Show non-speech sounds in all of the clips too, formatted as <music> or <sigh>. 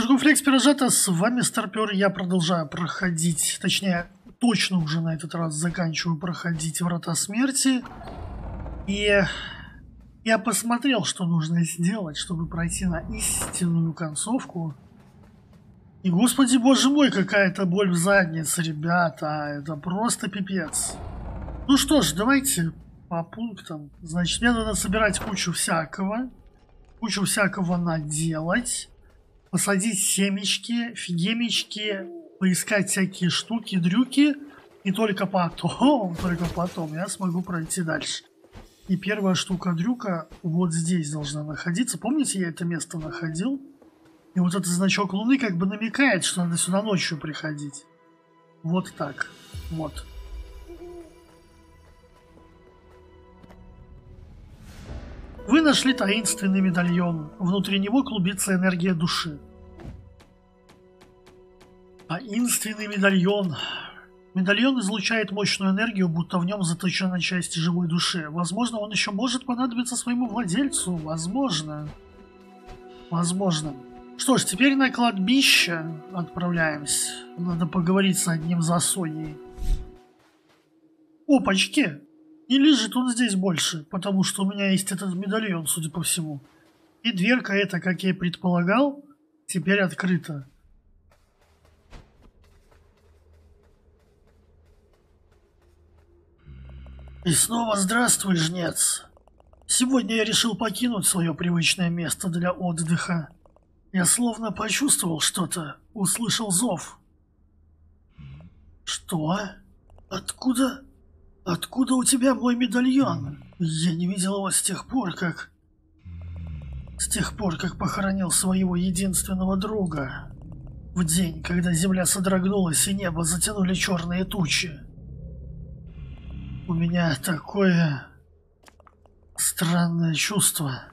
Циркуфлекс Пирожата, с вами Старпер, я продолжаю проходить, точнее, точно уже на этот раз заканчиваю проходить Врата Смерти. И я посмотрел, что нужно сделать, чтобы пройти на истинную концовку. И, господи боже мой, какая-то боль в заднице, ребята, это просто пипец. Ну что ж, давайте по пунктам. Значит, мне надо собирать кучу всякого, кучу всякого наделать посадить семечки, фигемечки, поискать всякие штуки, дрюки, и только потом, <laughs> только потом я смогу пройти дальше. И первая штука дрюка вот здесь должна находиться. Помните, я это место находил? И вот этот значок луны как бы намекает, что надо сюда ночью приходить. Вот так. Вот. Нашли таинственный медальон. Внутри него клубится энергия души. Таинственный медальон. Медальон излучает мощную энергию, будто в нем заточена часть живой души. Возможно, он еще может понадобиться своему владельцу. Возможно. Возможно. Что ж, теперь на кладбище отправляемся. Надо поговорить с одним засоней. Опачки! Не лежит он здесь больше, потому что у меня есть этот медальон, судя по всему. И дверка эта, как я и предполагал, теперь открыта. И снова здравствуй, жнец. Сегодня я решил покинуть свое привычное место для отдыха. Я словно почувствовал что-то, услышал зов. Что? Откуда? Откуда у тебя мой медальон? Я не видел его с тех пор, как... С тех пор, как похоронил своего единственного друга. В день, когда земля содрогнулась и небо затянули черные тучи. У меня такое... странное чувство.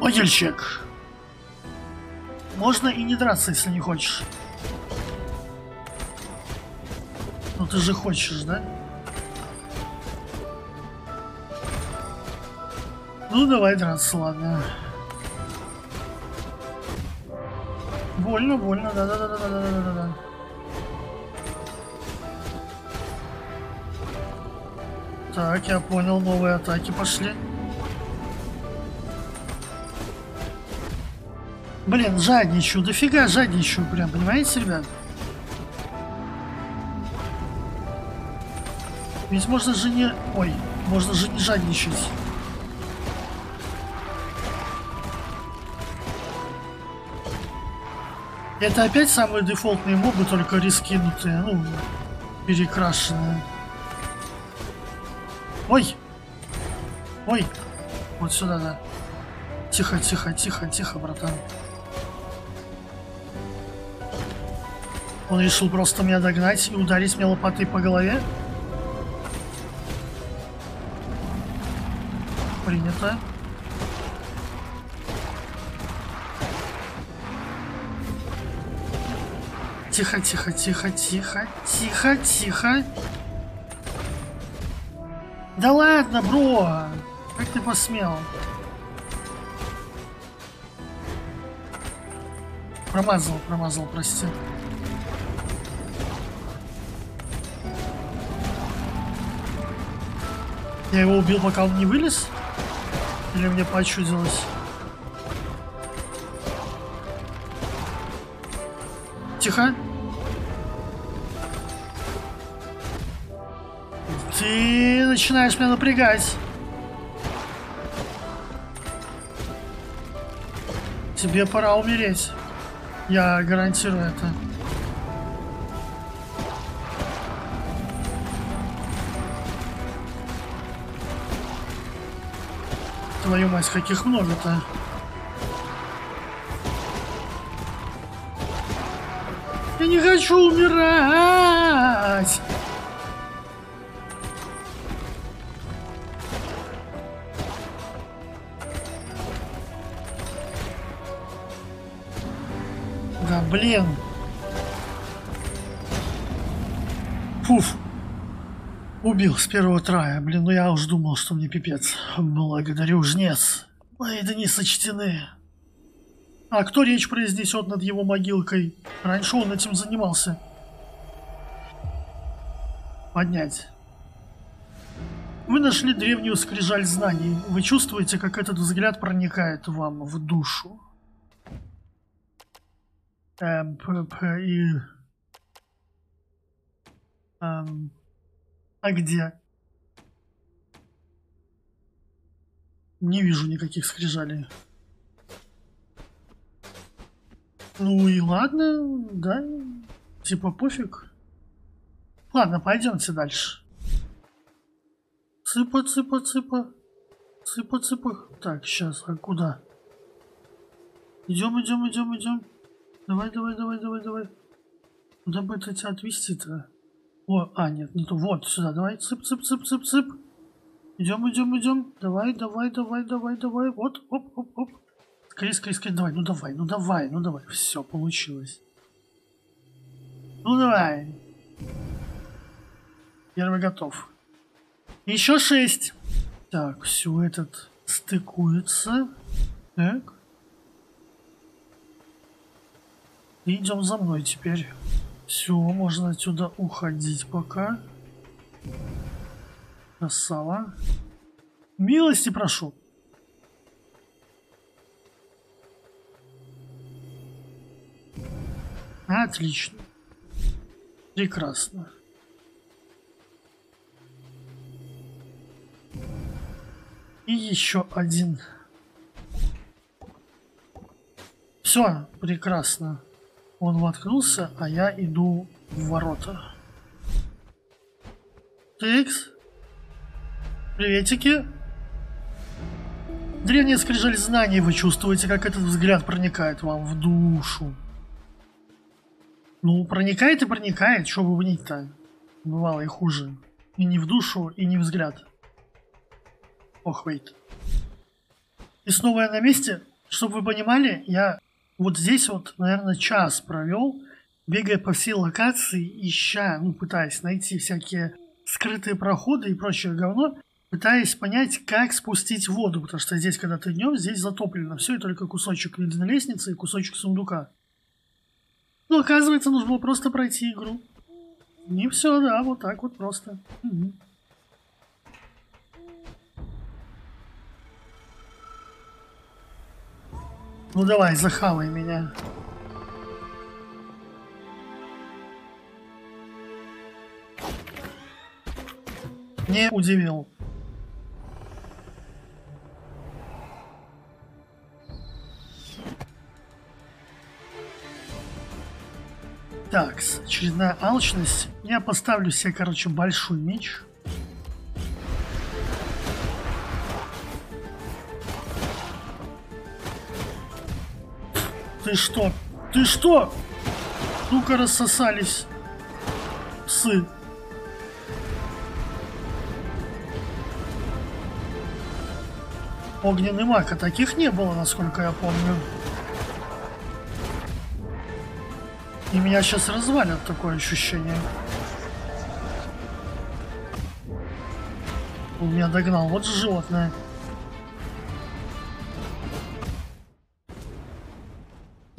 Могильщик. Можно и не драться, если не хочешь. Ну ты же хочешь, да? Ну давай драться, ладно. Больно, больно, да-да-да-да-да-да-да-да. Так, я понял, новые атаки пошли. Блин, жадничаю, дофига жадничаю прям, понимаете, ребят? Ведь можно же не... Ой, можно же не жадничать. Это опять самые дефолтные мобы, только рискинутые, ну, перекрашенные. Ой! Ой! Вот сюда, да. Тихо, тихо, тихо, тихо, братан. Он решил просто меня догнать и ударить меня лопатой по голове. Принято. Тихо, тихо, тихо, тихо, тихо, тихо. Да ладно, бро! Как ты посмел? Промазал, промазал, прости. Я его убил, пока он не вылез? Или мне почудилось? Тихо. Ты начинаешь меня напрягать. Тебе пора умереть. Я гарантирую это. Твою мать, каких много-то? Я не хочу умирать! Убил с первого трая. Блин, ну я уж думал, что мне пипец. Благодарю, жнец. Мои дни сочтены. А кто речь произнесет над его могилкой? Раньше он этим занимался. Поднять. Вы нашли древнюю скрижаль знаний. Вы чувствуете, как этот взгляд проникает вам в душу. Эм, п -п и... Эм, а где? Не вижу никаких скрижалей. Ну и ладно, да, типа пофиг. Ладно, пойдемте дальше. Цыпа, цыпа, цыпа. Цыпа, цыпа. Так, сейчас, а куда? Идем, идем, идем, идем. Давай, давай, давай, давай, давай. Куда бы это тебя отвести-то? О, а, нет, не то. Вот, сюда, давай. Цып, цып, цып, цып, цып. Идем, идем, идем. Давай, давай, давай, давай, давай. Вот, оп, оп, оп. Скорее, скорее, скорее, давай, ну давай, ну давай, ну давай. Все, получилось. Ну давай. Первый готов. Еще шесть. Так, все этот стыкуется. Так. идем за мной теперь. Все, можно отсюда уходить пока. Красава. Милости прошу. Отлично. Прекрасно. И еще один. Все, прекрасно. Он воткнулся, а я иду в ворота. Текс. Приветики. Древняя скрижаль знаний, вы чувствуете, как этот взгляд проникает вам в душу. Ну, проникает и проникает, что бубнить-то? Бывало и хуже. И не в душу, и не в взгляд. Ох, вейт. И снова я на месте. Чтобы вы понимали, я вот здесь вот, наверное, час провел, бегая по всей локации, ища, ну, пытаясь найти всякие скрытые проходы и прочее говно, пытаясь понять, как спустить воду, потому что здесь, когда ты днем, здесь затоплено все, и только кусочек ледяной лестницы и кусочек сундука. Ну, оказывается, нужно было просто пройти игру. Не все, да, вот так вот просто. Угу. Ну давай, захавай меня. Не удивил. Так, очередная алчность. Я поставлю себе, короче, большой меч. Ты что? Ты что? Ну-ка рассосались. Псы. Огненный маг, а таких не было, насколько я помню. И меня сейчас развалят, такое ощущение. Он меня догнал. Вот животное.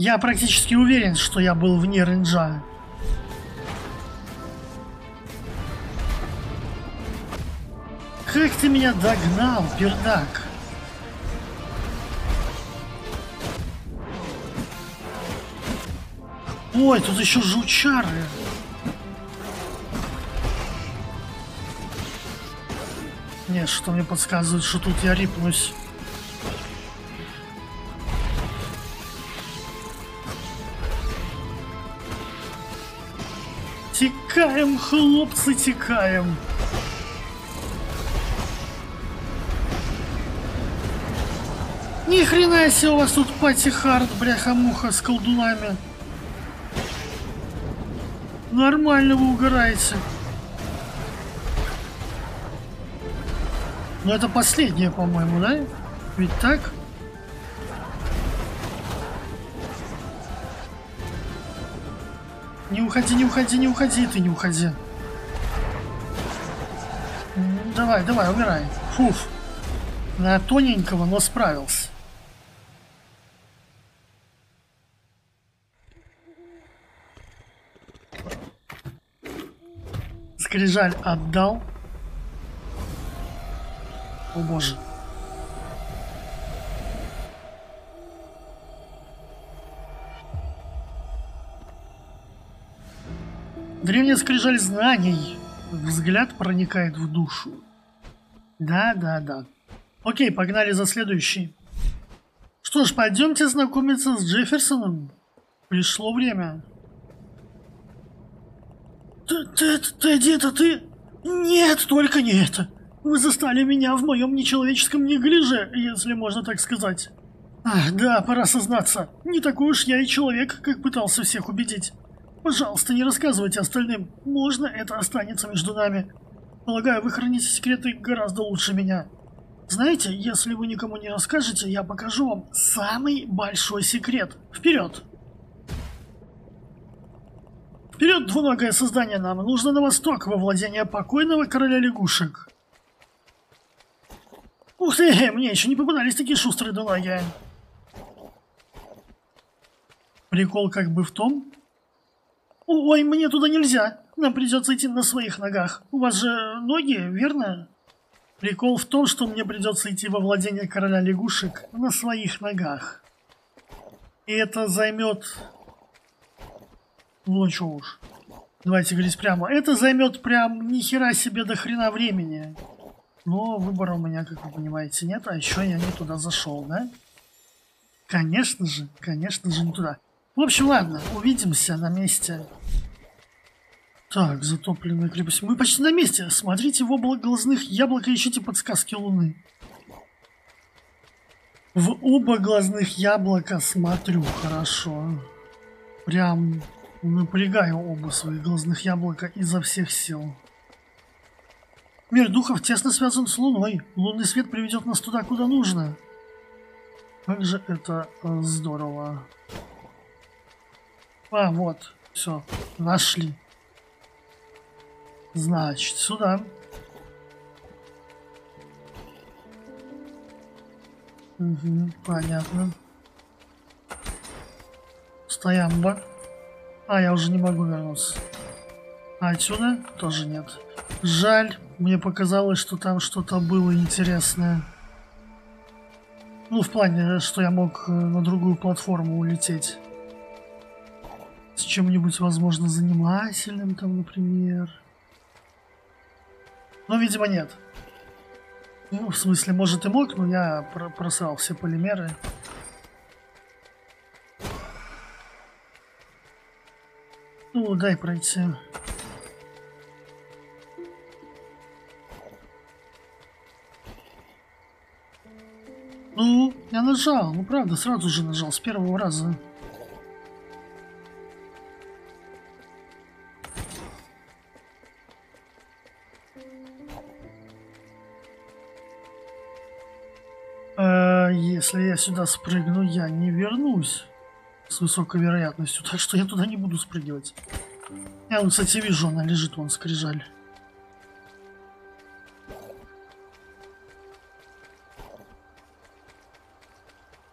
Я практически уверен, что я был вне рейнджа. Как ты меня догнал, пердак? Ой, тут еще жучары. Нет, что мне подсказывает, что тут я рипнусь. Текаем, хлопцы, текаем. Ни хрена себе у вас тут party hard, бляха-муха, с колдунами. Нормально вы угораете. Но это последнее, по-моему, да? Ведь так? уходи, не уходи, не уходи, ты не уходи. Давай, давай, умирай. Фуф. На тоненького, но справился. Скрижаль отдал. О боже. Древняя скрижаль знаний. Взгляд проникает в душу. Да, да, да. Окей, погнали за следующий. Что ж, пойдемте знакомиться с Джефферсоном. Пришло время. Ты, ты, Тедди, это ты? Нет, только не это. Вы застали меня в моем нечеловеческом неглиже, если можно так сказать. Ах, да, пора сознаться. Не такой уж я и человек, как пытался всех убедить. Пожалуйста, не рассказывайте остальным. Можно это останется между нами. Полагаю, вы храните секреты гораздо лучше меня. Знаете, если вы никому не расскажете, я покажу вам самый большой секрет. Вперед! Вперед, двуногое создание, нам нужно на восток, во владение покойного короля лягушек. Ух ты, мне еще не попадались такие шустрые двуногие. Прикол как бы в том... Ой, мне туда нельзя. Нам придется идти на своих ногах. У вас же ноги, верно? Прикол в том, что мне придется идти во владение короля лягушек на своих ногах. И это займет ну что уж. Давайте говорить прямо. Это займет прям ни хера себе до хрена времени. Но выбора у меня, как вы понимаете, нет. А еще я не туда зашел, да? Конечно же, конечно же не туда. В общем, ладно, увидимся на месте. Так, затопленная крепость. Мы почти на месте. Смотрите в оба глазных яблока, ищите подсказки Луны. В оба глазных яблока смотрю хорошо. Прям Напрягаю оба своих глазных яблока изо всех сил. Мир духов тесно связан с Луной. Лунный свет приведет нас туда, куда нужно. Как же это э, здорово. А, вот. Все. Нашли. Значит, сюда. Угу, понятно. Стоямба. А, я уже не могу вернуться. А отсюда тоже нет. Жаль, мне показалось, что там что-то было интересное. Ну, в плане, что я мог э, на другую платформу улететь. Чем-нибудь, возможно, занимательным там, например. Но, видимо, нет. Ну, в смысле, может и мог, но я просрал все полимеры. Ну, дай пройти. Ну, я нажал. Ну, правда, сразу же нажал, с первого раза. Если я сюда спрыгну, я не вернусь с высокой вероятностью, так что я туда не буду спрыгивать. Я вот, кстати, вижу, она лежит, вон, скрижаль.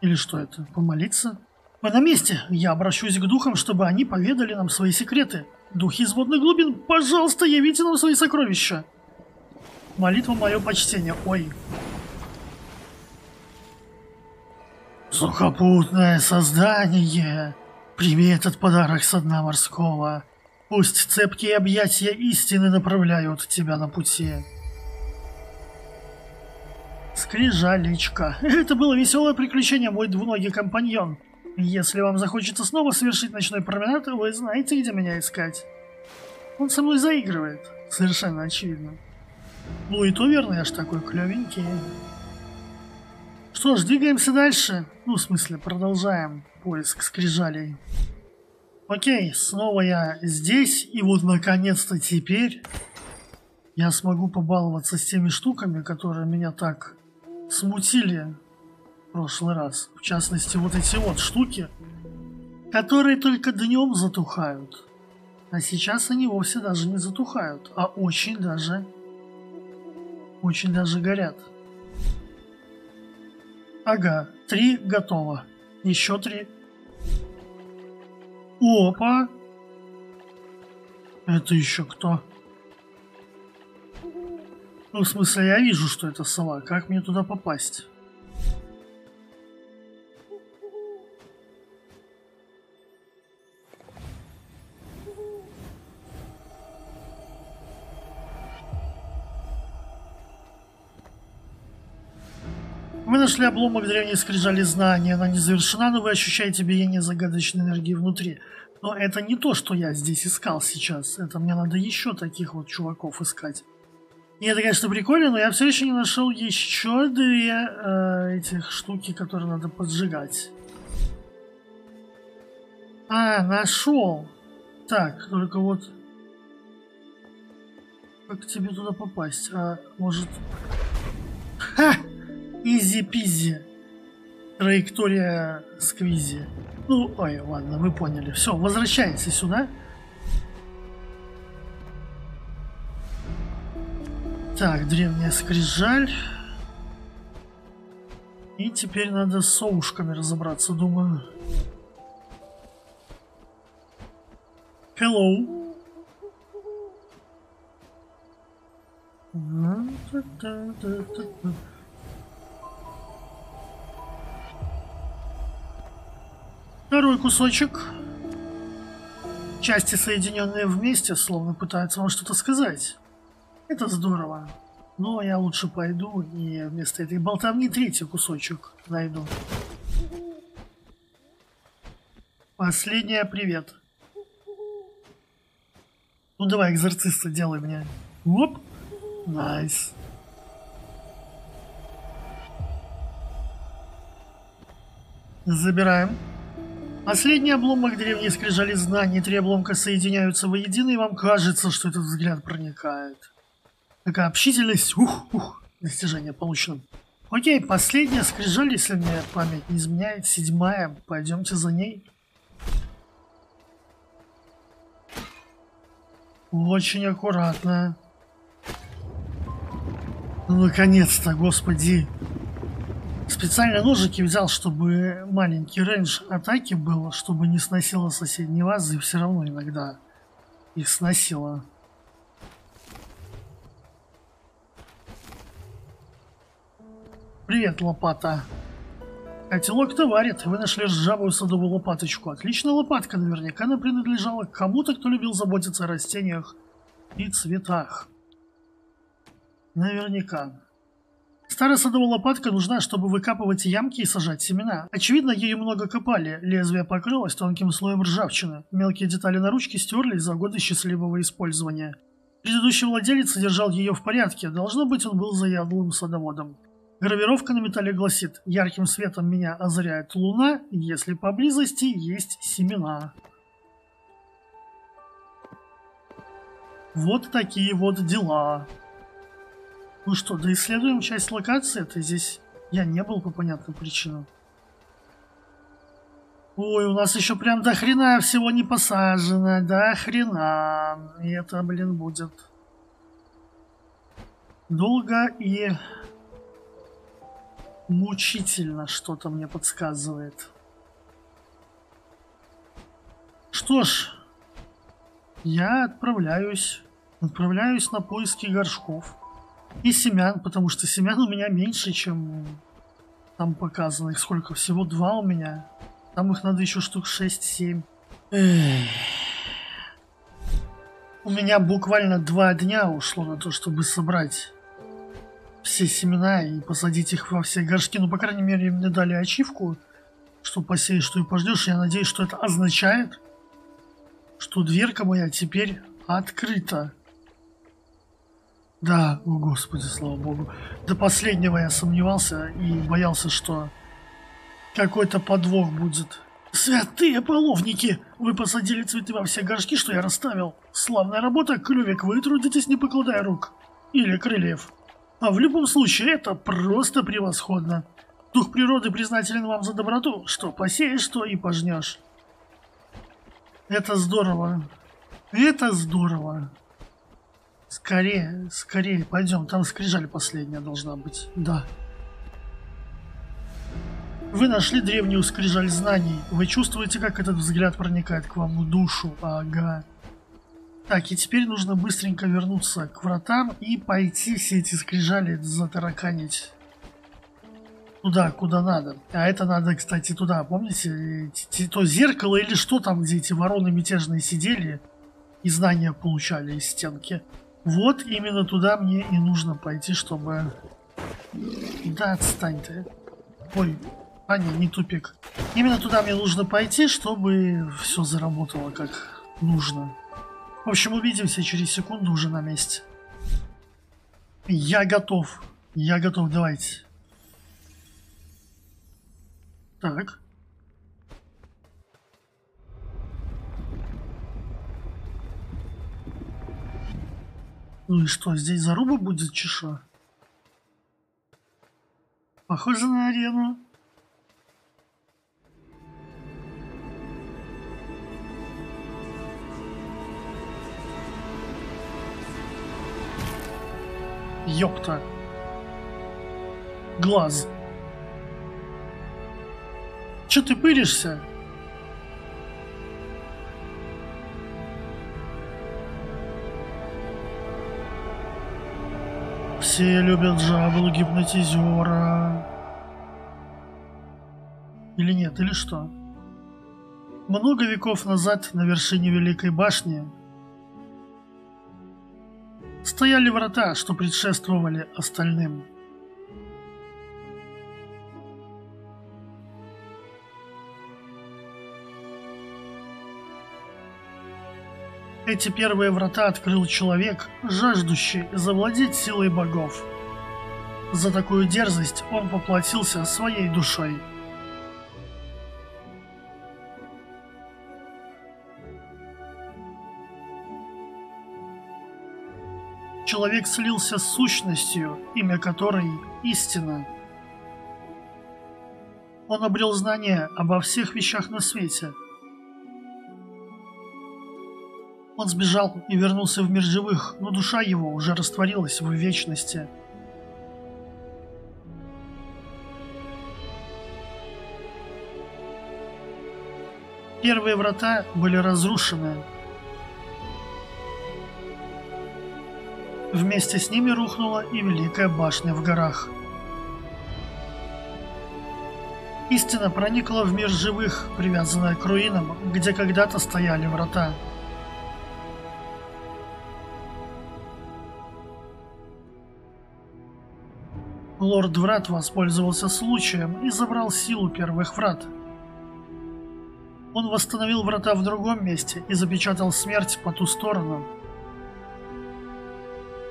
Или что это, помолиться? Мы на месте. Я обращусь к духам, чтобы они поведали нам свои секреты. Духи из водных глубин, пожалуйста, явите нам свои сокровища. Молитва мое почтение. Ой, Сухопутное создание, прими этот подарок со дна морского. Пусть цепкие объятия истины направляют тебя на пути. Скрижалечка. Это было веселое приключение, мой двуногий компаньон. Если вам захочется снова совершить ночной променад, вы знаете, где меня искать. Он со мной заигрывает. Совершенно очевидно. Ну и то верно, я ж такой клевенький. Что ж, двигаемся дальше. Ну, в смысле, продолжаем поиск скрижалей. Окей, снова я здесь, и вот наконец-то теперь я смогу побаловаться с теми штуками, которые меня так смутили в прошлый раз. В частности, вот эти вот штуки, которые только днем затухают. А сейчас они вовсе даже не затухают, а очень даже Очень даже горят. Ага, три готово. Еще три. Опа! Это еще кто? Ну, в смысле, я вижу, что это сова. Как мне туда попасть? Вы нашли обломок древней скрижали знания. Она не завершена, но вы ощущаете биение загадочной энергии внутри. Но это не то, что я здесь искал сейчас. Это мне надо еще таких вот чуваков искать. И это, конечно, прикольно, но я все еще не нашел еще две э, этих штуки, которые надо поджигать. А, нашел. Так, только вот... Как тебе туда попасть? А, может... Ха! Изи-пизи. Траектория сквизи. Ну, ой, ладно, вы поняли. Все, возвращаемся сюда. Так, древняя скрижаль. И теперь надо с совушками разобраться, думаю. Hello. Второй кусочек. Части, соединенные вместе, словно пытаются вам что-то сказать. Это здорово. Но я лучше пойду и вместо этой болтовни третий кусочек найду. Последняя привет. Ну давай, экзорциста, делай мне. Оп. Nice. Забираем. Последний обломок древней скрижали знаний, три обломка соединяются воедино, и вам кажется, что этот взгляд проникает. Такая общительность, ух, ух, достижение получено. Окей, последняя скрижаль, если мне память не изменяет, седьмая, пойдемте за ней. Очень аккуратно. Ну, наконец-то, господи. Специально ножики взял, чтобы маленький рейндж атаки был, чтобы не сносило соседние вазы, и все равно иногда их сносило. Привет, лопата. Котелок-то варит. Вы нашли ржавую садовую лопаточку. Отличная лопатка, наверняка она принадлежала кому-то, кто любил заботиться о растениях и цветах. Наверняка. Старая садовая лопатка нужна, чтобы выкапывать ямки и сажать семена. Очевидно, ею много копали, лезвие покрылось тонким слоем ржавчины. Мелкие детали на ручке стерлись за годы счастливого использования. Предыдущий владелец содержал ее в порядке, должно быть, он был заядлым садоводом. Гравировка на металле гласит «Ярким светом меня озаряет луна, если поблизости есть семена». Вот такие вот дела. Ну что, доисследуем часть локации. Это здесь я не был по понятным причинам. Ой, у нас еще прям до хрена всего не посажено. До хрена. И это, блин, будет долго и мучительно что-то мне подсказывает. Что ж, я отправляюсь. Отправляюсь на поиски горшков. И семян, потому что семян у меня меньше, чем там показано. Их сколько? Всего два у меня. Там их надо еще штук 6-7. У меня буквально два дня ушло на то, чтобы собрать все семена и посадить их во все горшки. Ну, по крайней мере, мне дали ачивку, что посеешь, что и пождешь. Я надеюсь, что это означает, что дверка моя теперь открыта. Да, о господи, слава богу. До последнего я сомневался и боялся, что какой-то подвох будет. Святые половники! Вы посадили цветы во все горшки, что я расставил. Славная работа, клювик, вы трудитесь, не покладая рук. Или крыльев. А в любом случае, это просто превосходно. Дух природы признателен вам за доброту, что посеешь, то и пожнешь. Это здорово. Это здорово. Скорее, скорее, пойдем. Там скрижаль последняя должна быть. Да. Вы нашли древнюю скрижаль знаний. Вы чувствуете, как этот взгляд проникает к вам в душу? Ага. Так, и теперь нужно быстренько вернуться к вратам и пойти все эти скрижали затараканить туда, куда надо. А это надо, кстати, туда, помните, то зеркало или что там, где эти вороны мятежные сидели и знания получали из стенки. Вот именно туда мне и нужно пойти, чтобы... Да, отстань ты. Ой, а не, не тупик. Именно туда мне нужно пойти, чтобы все заработало как нужно. В общем, увидимся через секунду уже на месте. Я готов. Я готов, давайте. Так. Ну и что, здесь заруба будет чеша? Похоже на арену. Ёпта. Глаз. Чё ты пыришься? Все любят жабу гипнотизера. Или нет, или что? Много веков назад на вершине Великой башни стояли врата, что предшествовали остальным. Эти первые врата открыл человек, жаждущий завладеть силой богов. За такую дерзость он поплатился своей душой. Человек слился с сущностью, имя которой – истина. Он обрел знания обо всех вещах на свете – Он сбежал и вернулся в мир живых, но душа его уже растворилась в вечности. Первые врата были разрушены. Вместе с ними рухнула и Великая башня в горах. Истина проникла в мир живых, привязанная к руинам, где когда-то стояли врата. Лорд Врат воспользовался случаем и забрал силу первых врат. Он восстановил врата в другом месте и запечатал смерть по ту сторону.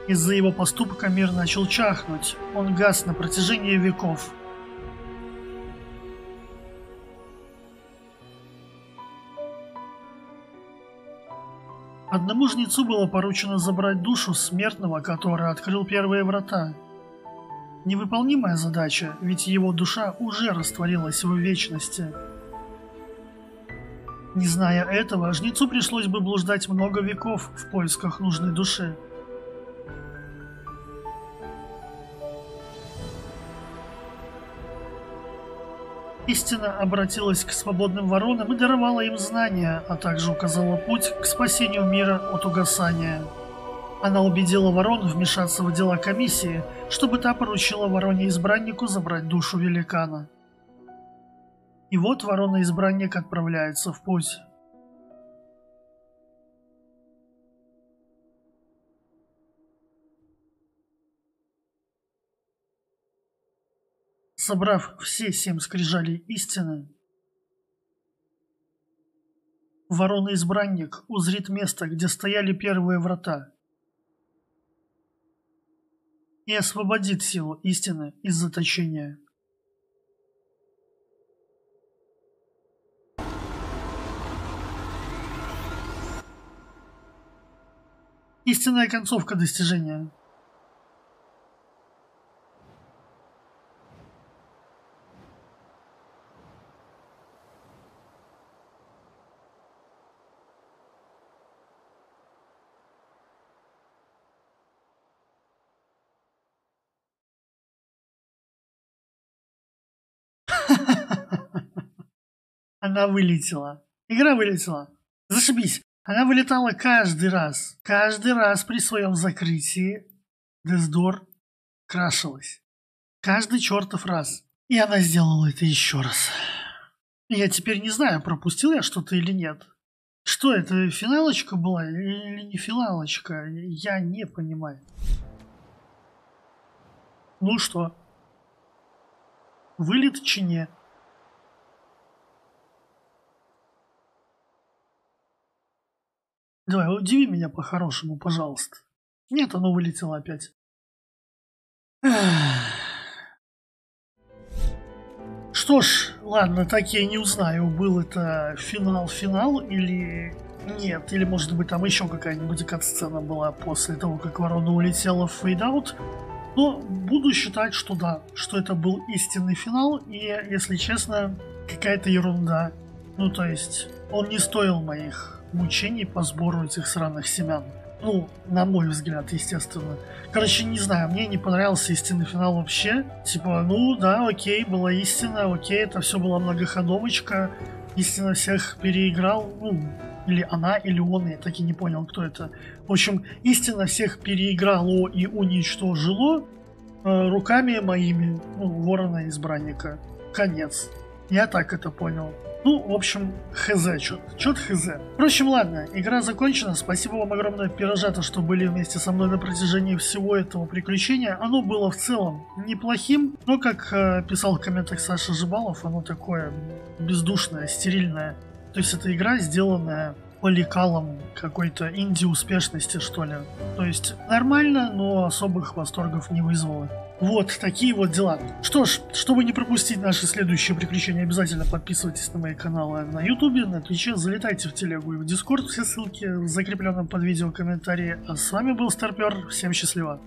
Из-за его поступка мир начал чахнуть, он гас на протяжении веков. Одному жнецу было поручено забрать душу смертного, который открыл первые врата – Невыполнимая задача, ведь его душа уже растворилась в вечности. Не зная этого, жнецу пришлось бы блуждать много веков в поисках нужной души. Истина обратилась к свободным воронам и даровала им знания, а также указала путь к спасению мира от угасания. Она убедила ворон вмешаться в дела комиссии, чтобы та поручила вороне-избраннику забрать душу великана. И вот ворона-избранник отправляется в путь. Собрав все семь скрижалей истины, ворона-избранник узрит место, где стояли первые врата – и освободит силу истины из заточения. Истинная концовка достижения. <laughs> Она вылетела. Игра вылетела. Зашибись. Она вылетала каждый раз. Каждый раз при своем закрытии Дездор крашилась. Каждый чертов раз. И она сделала это еще раз. Я теперь не знаю, пропустил я что-то или нет. Что это, финалочка была или не финалочка? Я не понимаю. Ну что? Вылет чине. Давай, удиви меня по-хорошему, пожалуйста. Нет, оно вылетело опять. Что ж, ладно, так я не узнаю, был это финал-финал или нет, или может быть там еще какая-нибудь кат-сцена была после того, как ворона улетела в fade out. Но буду считать, что да, что это был истинный финал, и, если честно, какая-то ерунда. Ну, то есть, он не стоил моих мучений по сбору этих сраных семян. Ну, на мой взгляд, естественно. Короче, не знаю, мне не понравился истинный финал вообще. Типа, ну да, окей, была истина, окей, это все была многоходовочка. Истинно всех переиграл, ну, или она, или он, я так и не понял, кто это. В общем, истинно всех переиграло и уничтожило э, руками моими, ну, ворона-избранника. Конец. Я так это понял. Ну, в общем, хз, чё, чё хз. Впрочем, ладно, игра закончена. Спасибо вам огромное, пирожата, что были вместе со мной на протяжении всего этого приключения. Оно было в целом неплохим, но, как э, писал в комментах Саша Жибалов, оно такое бездушное, стерильное. То есть это игра, сделанная по лекалам какой-то инди-успешности, что ли. То есть нормально, но особых восторгов не вызвало. Вот, такие вот дела. Что ж, чтобы не пропустить наши следующие приключения, обязательно подписывайтесь на мои каналы на ютубе, на твиче, залетайте в телегу и в дискорд, все ссылки в закрепленном под видео комментарии. А с вами был Старпер, всем счастливо.